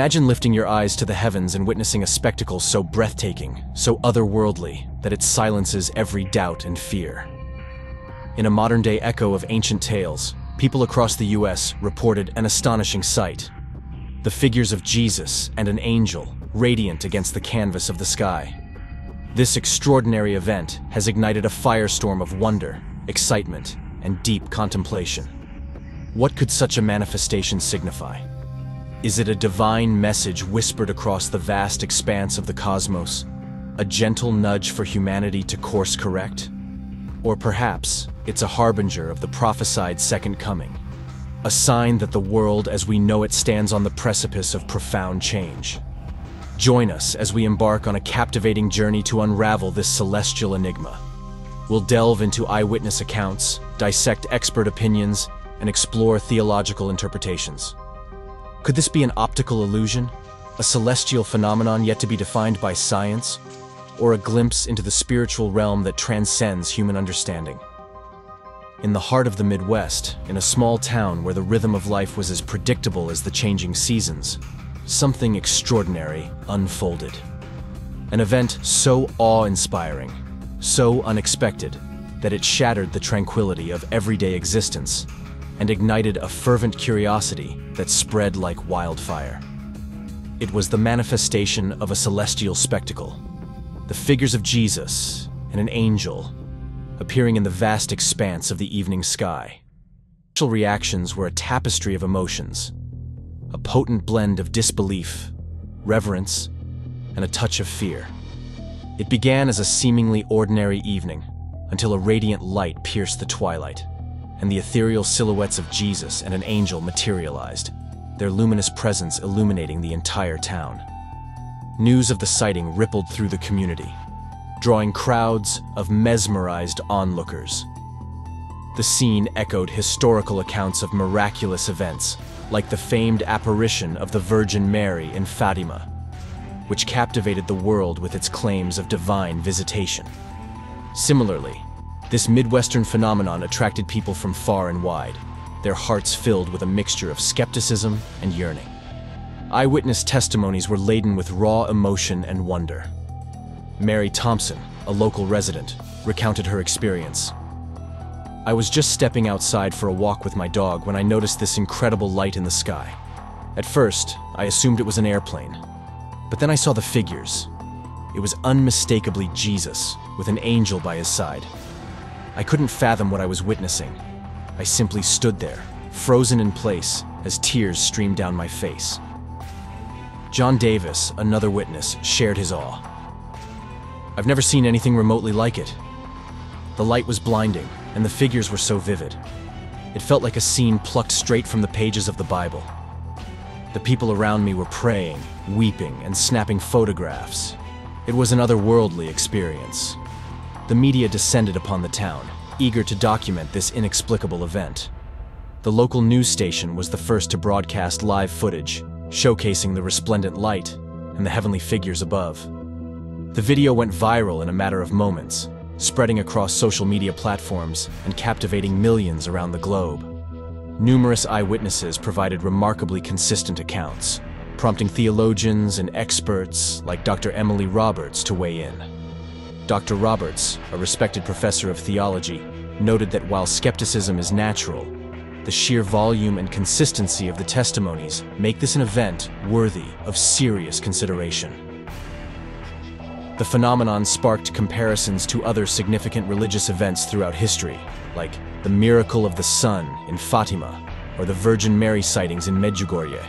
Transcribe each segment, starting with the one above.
Imagine lifting your eyes to the heavens and witnessing a spectacle so breathtaking, so otherworldly, that it silences every doubt and fear. In a modern day echo of ancient tales, people across the US reported an astonishing sight the figures of Jesus and an angel, radiant against the canvas of the sky. This extraordinary event has ignited a firestorm of wonder, excitement, and deep contemplation. What could such a manifestation signify? Is it a divine message whispered across the vast expanse of the cosmos? A gentle nudge for humanity to course correct? Or perhaps it's a harbinger of the prophesied second coming, a sign that the world as we know it stands on the precipice of profound change. Join us as we embark on a captivating journey to unravel this celestial enigma. We'll delve into eyewitness accounts, dissect expert opinions, and explore theological interpretations. Could this be an optical illusion? A celestial phenomenon yet to be defined by science? Or a glimpse into the spiritual realm that transcends human understanding? In the heart of the Midwest, in a small town where the rhythm of life was as predictable as the changing seasons, something extraordinary unfolded. An event so awe-inspiring, so unexpected, that it shattered the tranquility of everyday existence and ignited a fervent curiosity that spread like wildfire. It was the manifestation of a celestial spectacle, the figures of Jesus and an angel appearing in the vast expanse of the evening sky. Initial reactions were a tapestry of emotions, a potent blend of disbelief, reverence, and a touch of fear. It began as a seemingly ordinary evening until a radiant light pierced the twilight and the ethereal silhouettes of Jesus and an angel materialized, their luminous presence illuminating the entire town. News of the sighting rippled through the community, drawing crowds of mesmerized onlookers. The scene echoed historical accounts of miraculous events, like the famed apparition of the Virgin Mary in Fatima, which captivated the world with its claims of divine visitation. Similarly, this Midwestern phenomenon attracted people from far and wide, their hearts filled with a mixture of skepticism and yearning. Eyewitness testimonies were laden with raw emotion and wonder. Mary Thompson, a local resident, recounted her experience. I was just stepping outside for a walk with my dog when I noticed this incredible light in the sky. At first, I assumed it was an airplane. But then I saw the figures. It was unmistakably Jesus, with an angel by his side. I couldn't fathom what I was witnessing. I simply stood there, frozen in place, as tears streamed down my face. John Davis, another witness, shared his awe. I've never seen anything remotely like it. The light was blinding, and the figures were so vivid. It felt like a scene plucked straight from the pages of the Bible. The people around me were praying, weeping, and snapping photographs. It was an otherworldly experience. The media descended upon the town, eager to document this inexplicable event. The local news station was the first to broadcast live footage, showcasing the resplendent light and the heavenly figures above. The video went viral in a matter of moments, spreading across social media platforms and captivating millions around the globe. Numerous eyewitnesses provided remarkably consistent accounts, prompting theologians and experts like Dr. Emily Roberts to weigh in. Dr. Roberts, a respected professor of theology, noted that while skepticism is natural, the sheer volume and consistency of the testimonies make this an event worthy of serious consideration. The phenomenon sparked comparisons to other significant religious events throughout history, like the miracle of the sun in Fatima or the Virgin Mary sightings in Medjugorje.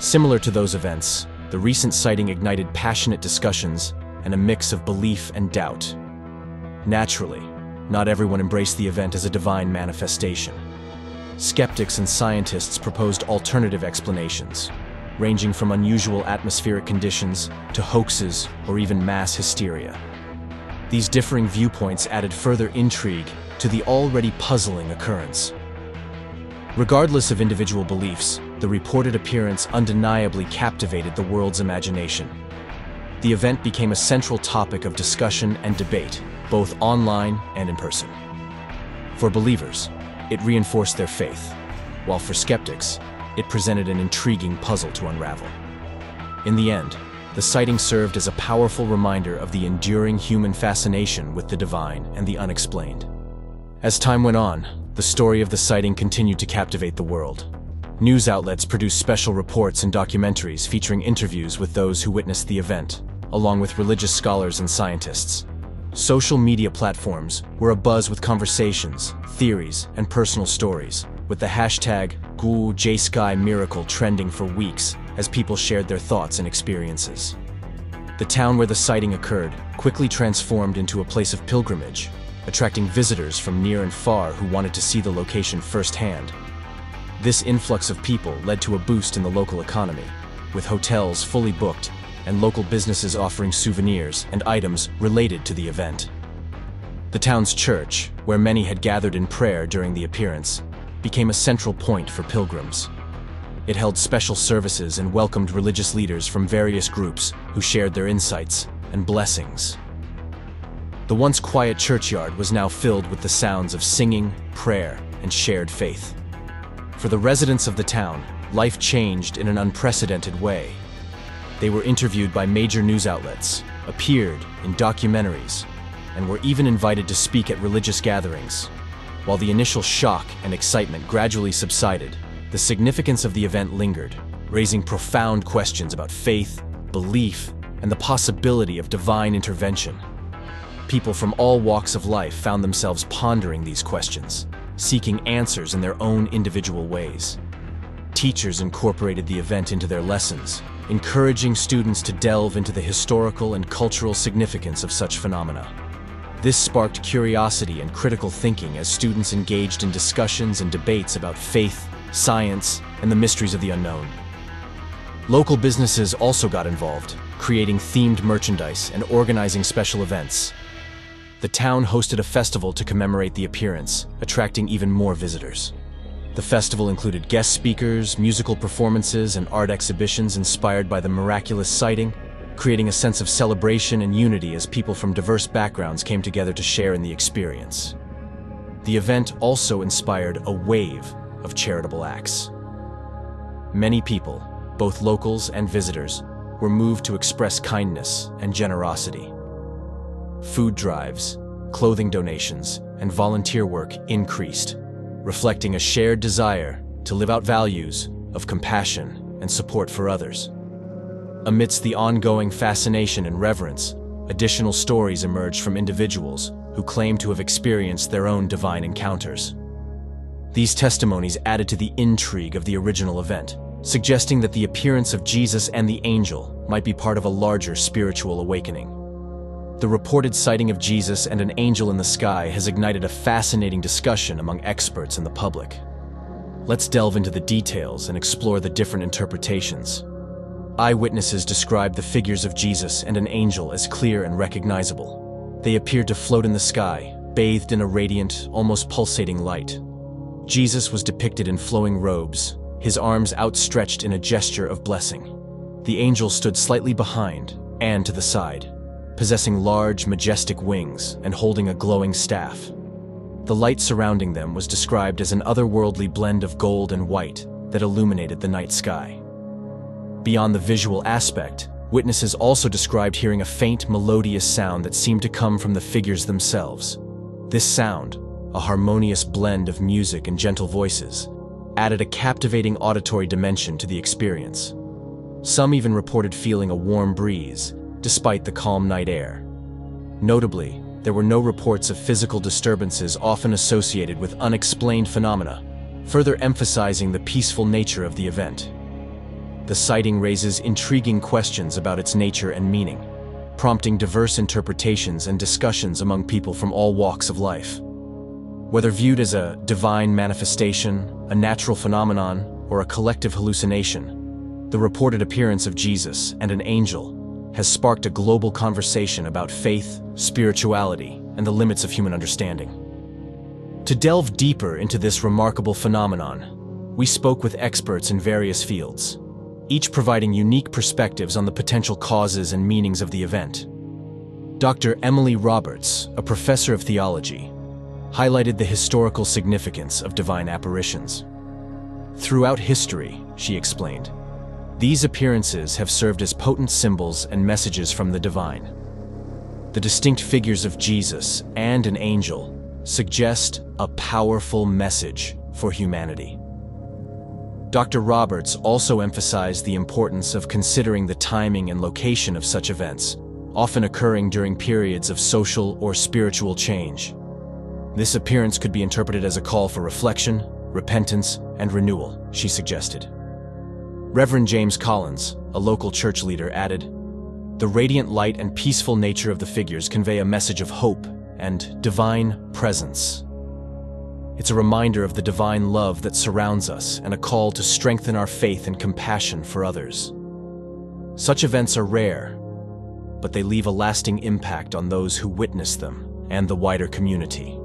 Similar to those events, the recent sighting ignited passionate discussions and a mix of belief and doubt. Naturally, not everyone embraced the event as a divine manifestation. Skeptics and scientists proposed alternative explanations, ranging from unusual atmospheric conditions to hoaxes or even mass hysteria. These differing viewpoints added further intrigue to the already puzzling occurrence. Regardless of individual beliefs, the reported appearance undeniably captivated the world's imagination the event became a central topic of discussion and debate, both online and in person. For believers, it reinforced their faith, while for skeptics, it presented an intriguing puzzle to unravel. In the end, the sighting served as a powerful reminder of the enduring human fascination with the divine and the unexplained. As time went on, the story of the sighting continued to captivate the world. News outlets produced special reports and documentaries featuring interviews with those who witnessed the event, along with religious scholars and scientists. Social media platforms were abuzz with conversations, theories, and personal stories, with the hashtag GoogJSky trending for weeks as people shared their thoughts and experiences. The town where the sighting occurred quickly transformed into a place of pilgrimage, attracting visitors from near and far who wanted to see the location firsthand. This influx of people led to a boost in the local economy, with hotels fully booked and local businesses offering souvenirs and items related to the event. The town's church, where many had gathered in prayer during the appearance, became a central point for pilgrims. It held special services and welcomed religious leaders from various groups who shared their insights and blessings. The once quiet churchyard was now filled with the sounds of singing, prayer, and shared faith. For the residents of the town, life changed in an unprecedented way. They were interviewed by major news outlets, appeared in documentaries, and were even invited to speak at religious gatherings. While the initial shock and excitement gradually subsided, the significance of the event lingered, raising profound questions about faith, belief, and the possibility of divine intervention. People from all walks of life found themselves pondering these questions, seeking answers in their own individual ways. Teachers incorporated the event into their lessons, encouraging students to delve into the historical and cultural significance of such phenomena. This sparked curiosity and critical thinking as students engaged in discussions and debates about faith, science, and the mysteries of the unknown. Local businesses also got involved, creating themed merchandise and organizing special events. The town hosted a festival to commemorate the appearance, attracting even more visitors. The festival included guest speakers, musical performances, and art exhibitions inspired by the miraculous sighting, creating a sense of celebration and unity as people from diverse backgrounds came together to share in the experience. The event also inspired a wave of charitable acts. Many people, both locals and visitors, were moved to express kindness and generosity. Food drives, clothing donations, and volunteer work increased, reflecting a shared desire to live out values of compassion and support for others. Amidst the ongoing fascination and reverence, additional stories emerged from individuals who claim to have experienced their own divine encounters. These testimonies added to the intrigue of the original event, suggesting that the appearance of Jesus and the angel might be part of a larger spiritual awakening. The reported sighting of Jesus and an angel in the sky has ignited a fascinating discussion among experts and the public. Let's delve into the details and explore the different interpretations. Eyewitnesses described the figures of Jesus and an angel as clear and recognizable. They appeared to float in the sky, bathed in a radiant, almost pulsating light. Jesus was depicted in flowing robes, his arms outstretched in a gesture of blessing. The angel stood slightly behind and to the side, possessing large, majestic wings and holding a glowing staff. The light surrounding them was described as an otherworldly blend of gold and white that illuminated the night sky. Beyond the visual aspect, witnesses also described hearing a faint, melodious sound that seemed to come from the figures themselves. This sound, a harmonious blend of music and gentle voices, added a captivating auditory dimension to the experience. Some even reported feeling a warm breeze, despite the calm night air. Notably, there were no reports of physical disturbances often associated with unexplained phenomena, further emphasizing the peaceful nature of the event. The sighting raises intriguing questions about its nature and meaning, prompting diverse interpretations and discussions among people from all walks of life. Whether viewed as a divine manifestation, a natural phenomenon, or a collective hallucination, the reported appearance of Jesus and an angel has sparked a global conversation about faith, spirituality, and the limits of human understanding. To delve deeper into this remarkable phenomenon, we spoke with experts in various fields, each providing unique perspectives on the potential causes and meanings of the event. Dr. Emily Roberts, a professor of theology, highlighted the historical significance of divine apparitions. Throughout history, she explained. These appearances have served as potent symbols and messages from the divine. The distinct figures of Jesus and an angel suggest a powerful message for humanity. Dr. Roberts also emphasized the importance of considering the timing and location of such events, often occurring during periods of social or spiritual change. This appearance could be interpreted as a call for reflection, repentance, and renewal, she suggested. Reverend James Collins, a local church leader, added, The radiant light and peaceful nature of the figures convey a message of hope and divine presence. It's a reminder of the divine love that surrounds us and a call to strengthen our faith and compassion for others. Such events are rare, but they leave a lasting impact on those who witness them and the wider community.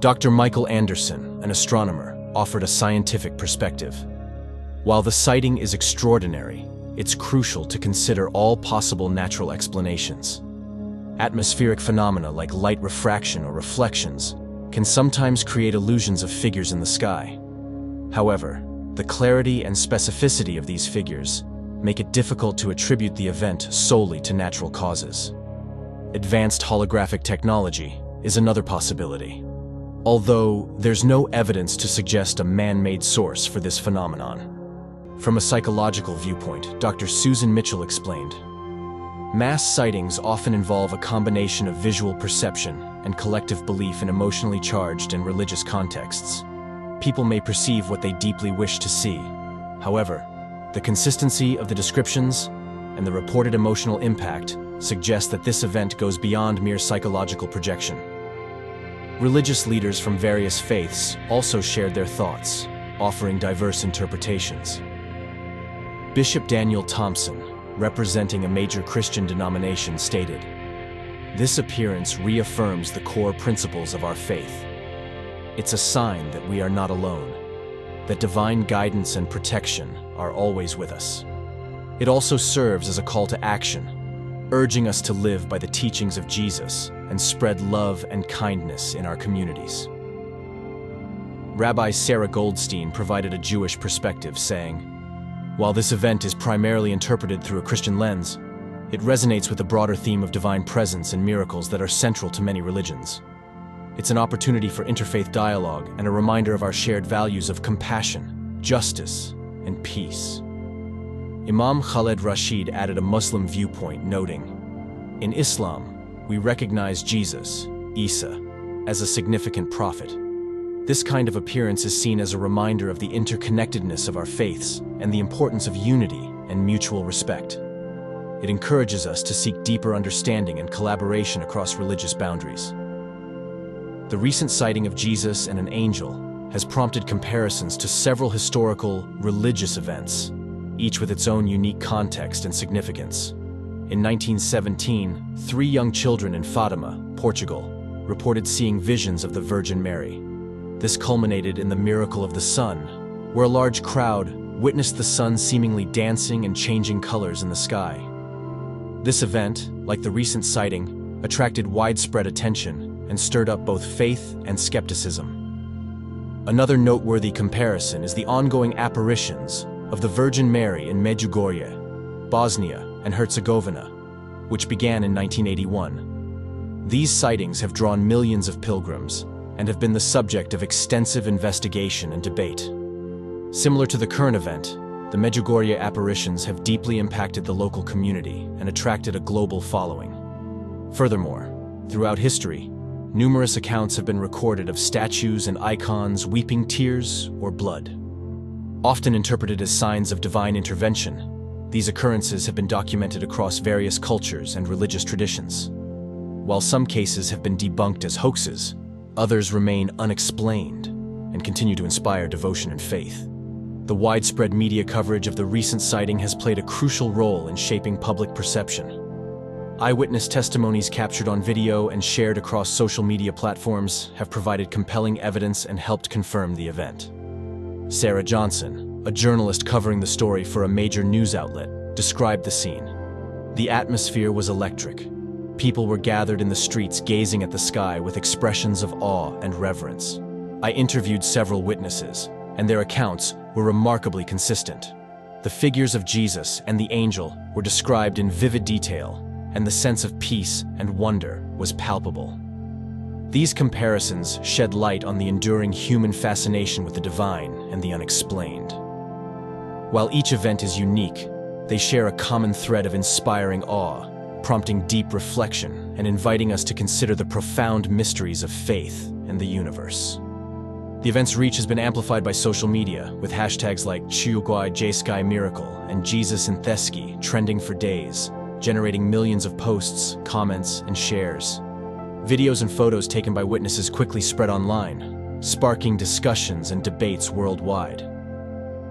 Dr. Michael Anderson, an astronomer, offered a scientific perspective. While the sighting is extraordinary, it's crucial to consider all possible natural explanations. Atmospheric phenomena like light refraction or reflections can sometimes create illusions of figures in the sky. However, the clarity and specificity of these figures make it difficult to attribute the event solely to natural causes. Advanced holographic technology is another possibility, although there's no evidence to suggest a man-made source for this phenomenon. From a psychological viewpoint, Dr. Susan Mitchell explained, Mass sightings often involve a combination of visual perception and collective belief in emotionally charged and religious contexts. People may perceive what they deeply wish to see. However, the consistency of the descriptions and the reported emotional impact suggest that this event goes beyond mere psychological projection. Religious leaders from various faiths also shared their thoughts, offering diverse interpretations. Bishop Daniel Thompson, representing a major Christian denomination, stated, This appearance reaffirms the core principles of our faith. It's a sign that we are not alone, that divine guidance and protection are always with us. It also serves as a call to action, urging us to live by the teachings of Jesus and spread love and kindness in our communities. Rabbi Sarah Goldstein provided a Jewish perspective, saying, while this event is primarily interpreted through a Christian lens, it resonates with the broader theme of divine presence and miracles that are central to many religions. It's an opportunity for interfaith dialogue and a reminder of our shared values of compassion, justice, and peace. Imam Khaled Rashid added a Muslim viewpoint, noting, In Islam, we recognize Jesus, Isa, as a significant prophet. This kind of appearance is seen as a reminder of the interconnectedness of our faiths and the importance of unity and mutual respect. It encourages us to seek deeper understanding and collaboration across religious boundaries. The recent sighting of Jesus and an angel has prompted comparisons to several historical, religious events, each with its own unique context and significance. In 1917, three young children in Fatima, Portugal, reported seeing visions of the Virgin Mary. This culminated in the miracle of the sun, where a large crowd witnessed the sun seemingly dancing and changing colors in the sky. This event, like the recent sighting, attracted widespread attention and stirred up both faith and skepticism. Another noteworthy comparison is the ongoing apparitions of the Virgin Mary in Medjugorje, Bosnia and Herzegovina, which began in 1981. These sightings have drawn millions of pilgrims and have been the subject of extensive investigation and debate. Similar to the current event, the Medjugorje apparitions have deeply impacted the local community and attracted a global following. Furthermore, throughout history, numerous accounts have been recorded of statues and icons weeping tears or blood. Often interpreted as signs of divine intervention, these occurrences have been documented across various cultures and religious traditions. While some cases have been debunked as hoaxes, Others remain unexplained and continue to inspire devotion and faith. The widespread media coverage of the recent sighting has played a crucial role in shaping public perception. Eyewitness testimonies captured on video and shared across social media platforms have provided compelling evidence and helped confirm the event. Sarah Johnson, a journalist covering the story for a major news outlet, described the scene. The atmosphere was electric, People were gathered in the streets gazing at the sky with expressions of awe and reverence. I interviewed several witnesses, and their accounts were remarkably consistent. The figures of Jesus and the angel were described in vivid detail, and the sense of peace and wonder was palpable. These comparisons shed light on the enduring human fascination with the divine and the unexplained. While each event is unique, they share a common thread of inspiring awe, prompting deep reflection and inviting us to consider the profound mysteries of faith and the universe. The event's reach has been amplified by social media, with hashtags like Chiuguai J-Sky Miracle and Jesus in Theski trending for days, generating millions of posts, comments, and shares. Videos and photos taken by witnesses quickly spread online, sparking discussions and debates worldwide.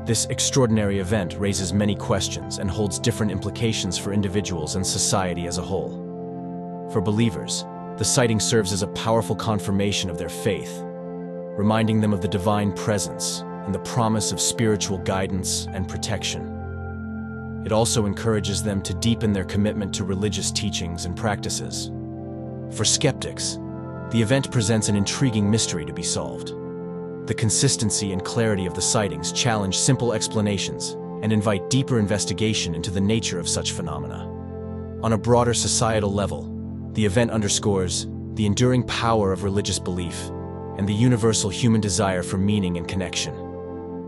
This extraordinary event raises many questions and holds different implications for individuals and society as a whole. For believers, the sighting serves as a powerful confirmation of their faith, reminding them of the divine presence and the promise of spiritual guidance and protection. It also encourages them to deepen their commitment to religious teachings and practices. For skeptics, the event presents an intriguing mystery to be solved. The consistency and clarity of the sightings challenge simple explanations and invite deeper investigation into the nature of such phenomena. On a broader societal level, the event underscores the enduring power of religious belief and the universal human desire for meaning and connection.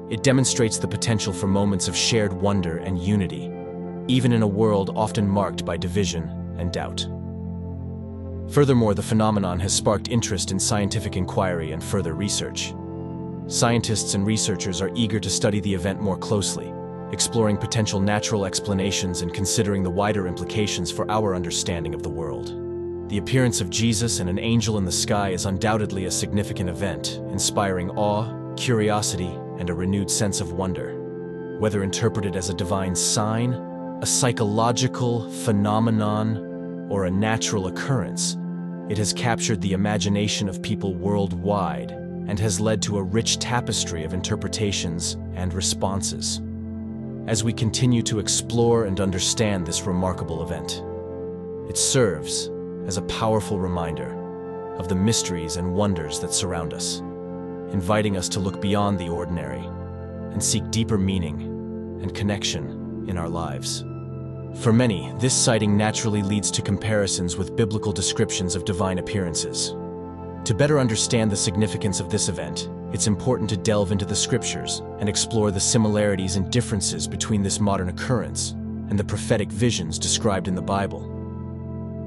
It demonstrates the potential for moments of shared wonder and unity, even in a world often marked by division and doubt. Furthermore, the phenomenon has sparked interest in scientific inquiry and further research. Scientists and researchers are eager to study the event more closely, exploring potential natural explanations and considering the wider implications for our understanding of the world. The appearance of Jesus and an angel in the sky is undoubtedly a significant event, inspiring awe, curiosity, and a renewed sense of wonder. Whether interpreted as a divine sign, a psychological phenomenon, or a natural occurrence, it has captured the imagination of people worldwide and has led to a rich tapestry of interpretations and responses. As we continue to explore and understand this remarkable event, it serves as a powerful reminder of the mysteries and wonders that surround us, inviting us to look beyond the ordinary and seek deeper meaning and connection in our lives. For many, this sighting naturally leads to comparisons with biblical descriptions of divine appearances, to better understand the significance of this event, it's important to delve into the scriptures and explore the similarities and differences between this modern occurrence and the prophetic visions described in the Bible.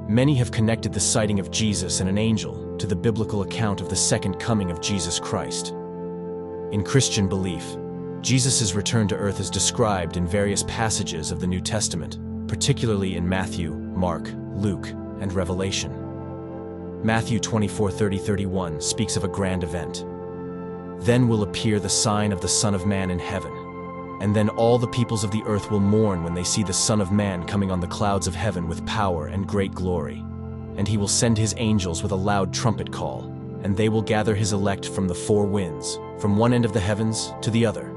Many have connected the sighting of Jesus and an angel to the biblical account of the second coming of Jesus Christ. In Christian belief, Jesus' return to earth is described in various passages of the New Testament, particularly in Matthew, Mark, Luke, and Revelation. Matthew 24 30 31 speaks of a grand event. Then will appear the sign of the Son of Man in heaven. And then all the peoples of the earth will mourn when they see the Son of Man coming on the clouds of heaven with power and great glory. And he will send his angels with a loud trumpet call, and they will gather his elect from the four winds, from one end of the heavens to the other.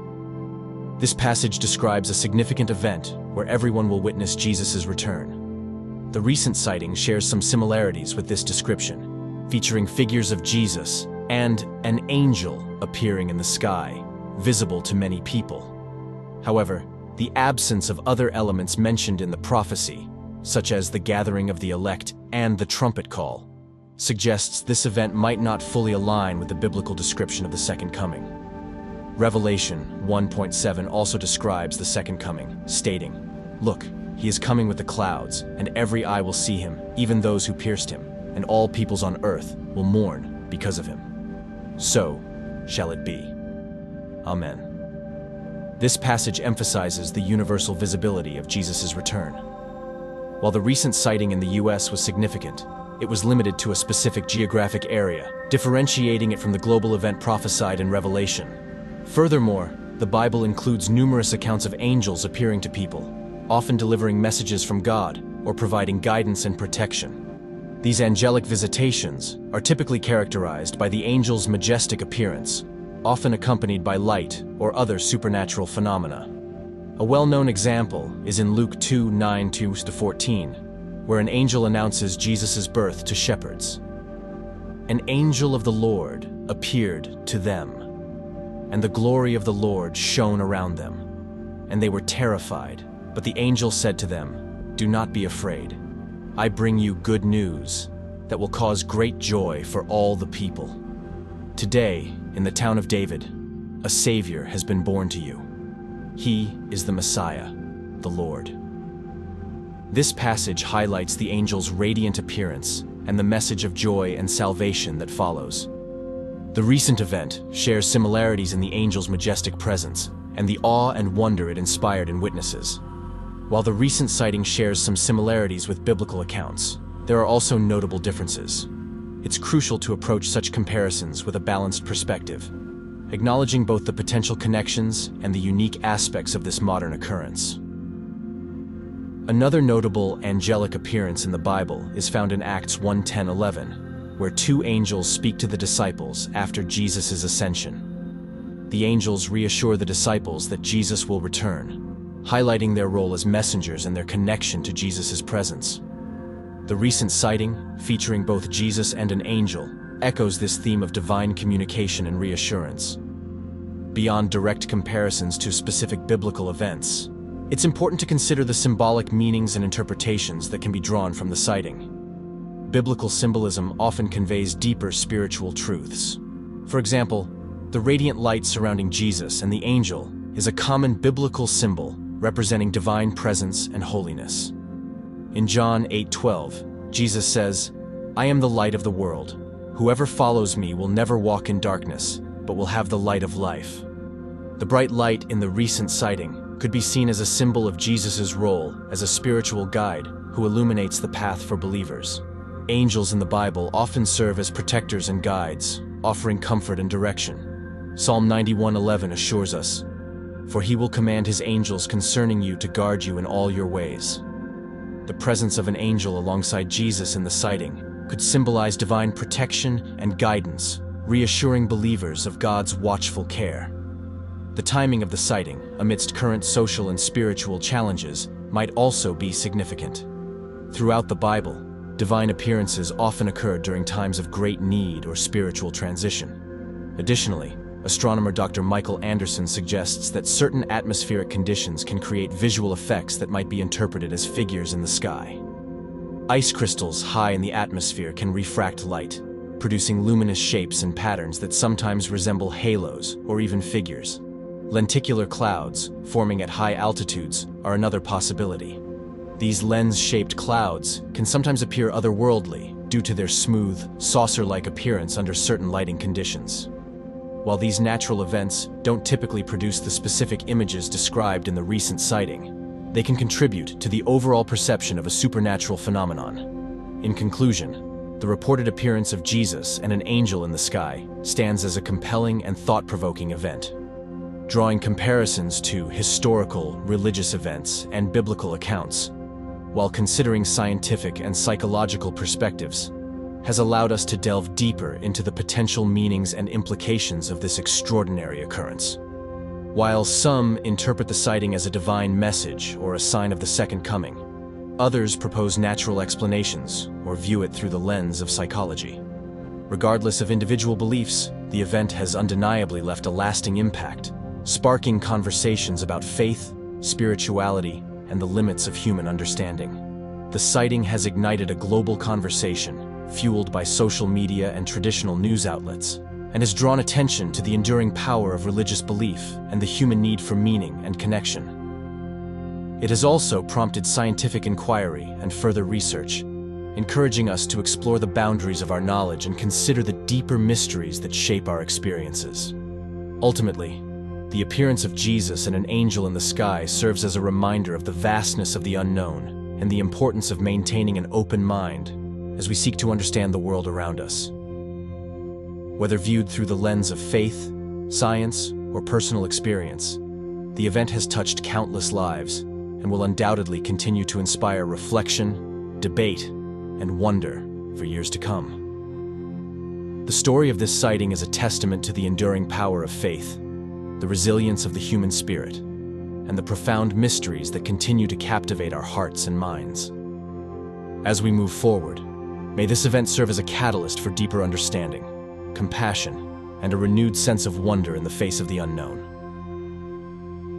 This passage describes a significant event where everyone will witness Jesus' return. The recent sighting shares some similarities with this description, featuring figures of Jesus and an angel appearing in the sky, visible to many people. However, the absence of other elements mentioned in the prophecy, such as the gathering of the elect and the trumpet call, suggests this event might not fully align with the biblical description of the Second Coming. Revelation 1.7 also describes the Second Coming, stating, Look, he is coming with the clouds, and every eye will see him, even those who pierced him, and all peoples on earth will mourn because of him. So shall it be. Amen. This passage emphasizes the universal visibility of Jesus' return. While the recent sighting in the US was significant, it was limited to a specific geographic area, differentiating it from the global event prophesied in Revelation. Furthermore, the Bible includes numerous accounts of angels appearing to people, often delivering messages from God or providing guidance and protection. These angelic visitations are typically characterized by the angel's majestic appearance, often accompanied by light or other supernatural phenomena. A well-known example is in Luke 2, 9 14, where an angel announces Jesus' birth to shepherds. An angel of the Lord appeared to them, and the glory of the Lord shone around them. And they were terrified, but the angel said to them, Do not be afraid. I bring you good news that will cause great joy for all the people. Today, in the town of David, a Savior has been born to you. He is the Messiah, the Lord. This passage highlights the angel's radiant appearance and the message of joy and salvation that follows. The recent event shares similarities in the angel's majestic presence and the awe and wonder it inspired in witnesses. While the recent sighting shares some similarities with biblical accounts, there are also notable differences. It's crucial to approach such comparisons with a balanced perspective, acknowledging both the potential connections and the unique aspects of this modern occurrence. Another notable angelic appearance in the Bible is found in Acts 1:10-11, where two angels speak to the disciples after Jesus' ascension. The angels reassure the disciples that Jesus will return, highlighting their role as messengers and their connection to Jesus' presence. The recent sighting, featuring both Jesus and an angel, echoes this theme of divine communication and reassurance. Beyond direct comparisons to specific biblical events, it's important to consider the symbolic meanings and interpretations that can be drawn from the sighting. Biblical symbolism often conveys deeper spiritual truths. For example, the radiant light surrounding Jesus and the angel is a common biblical symbol representing divine presence and holiness. In John 8:12, Jesus says, "I am the light of the world. Whoever follows me will never walk in darkness, but will have the light of life." The bright light in the recent sighting could be seen as a symbol of Jesus' role as a spiritual guide who illuminates the path for believers. Angels in the Bible often serve as protectors and guides, offering comfort and direction. Psalm 91:11 assures us, "For he will command his angels concerning you to guard you in all your ways." The presence of an angel alongside Jesus in the sighting could symbolize divine protection and guidance, reassuring believers of God's watchful care. The timing of the sighting, amidst current social and spiritual challenges, might also be significant. Throughout the Bible, divine appearances often occurred during times of great need or spiritual transition. Additionally, astronomer Dr. Michael Anderson suggests that certain atmospheric conditions can create visual effects that might be interpreted as figures in the sky. Ice crystals high in the atmosphere can refract light, producing luminous shapes and patterns that sometimes resemble halos or even figures. Lenticular clouds, forming at high altitudes, are another possibility. These lens-shaped clouds can sometimes appear otherworldly due to their smooth, saucer-like appearance under certain lighting conditions. While these natural events don't typically produce the specific images described in the recent sighting, they can contribute to the overall perception of a supernatural phenomenon. In conclusion, the reported appearance of Jesus and an angel in the sky stands as a compelling and thought-provoking event drawing comparisons to historical, religious events and biblical accounts, while considering scientific and psychological perspectives, has allowed us to delve deeper into the potential meanings and implications of this extraordinary occurrence. While some interpret the sighting as a divine message or a sign of the Second Coming, others propose natural explanations or view it through the lens of psychology. Regardless of individual beliefs, the event has undeniably left a lasting impact sparking conversations about faith, spirituality, and the limits of human understanding. The sighting has ignited a global conversation, fueled by social media and traditional news outlets, and has drawn attention to the enduring power of religious belief and the human need for meaning and connection. It has also prompted scientific inquiry and further research, encouraging us to explore the boundaries of our knowledge and consider the deeper mysteries that shape our experiences. Ultimately, the appearance of Jesus and an angel in the sky serves as a reminder of the vastness of the unknown and the importance of maintaining an open mind as we seek to understand the world around us. Whether viewed through the lens of faith, science, or personal experience, the event has touched countless lives and will undoubtedly continue to inspire reflection, debate, and wonder for years to come. The story of this sighting is a testament to the enduring power of faith the resilience of the human spirit, and the profound mysteries that continue to captivate our hearts and minds. As we move forward, may this event serve as a catalyst for deeper understanding, compassion, and a renewed sense of wonder in the face of the unknown.